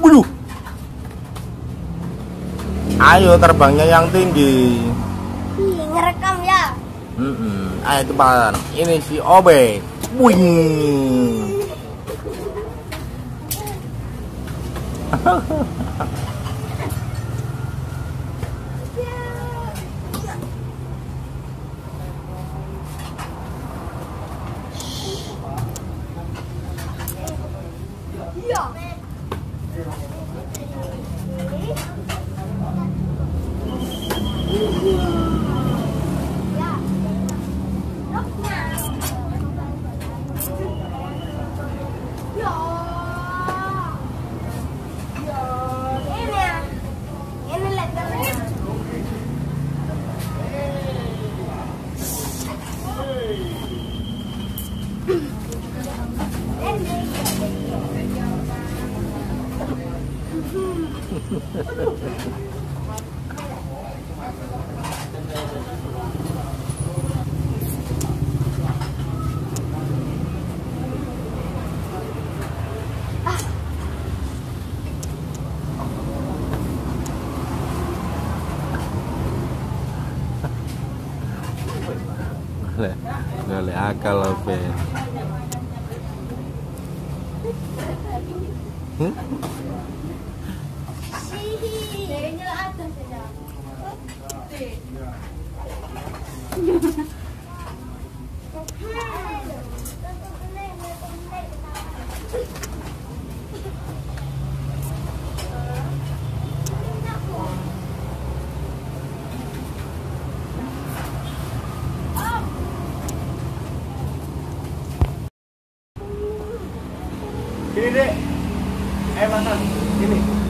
Bulu. Ayo terbangnya yang tinggi. Ih, ngerekam ya. Mm -mm. Ayo terbang. Ini si Obe. Wing. Gale akala pe. Hmm? Sini dek. Eh makan. Sini.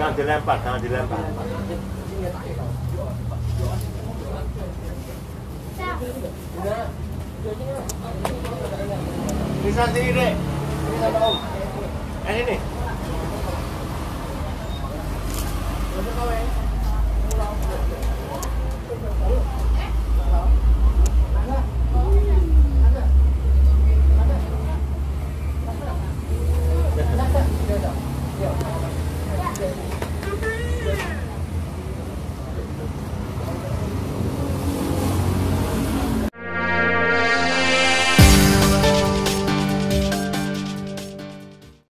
Jangan dilempar, jangan dilempar. Bisa sini dek. Ini sama Om. Eh ini. Untuk kau, eh.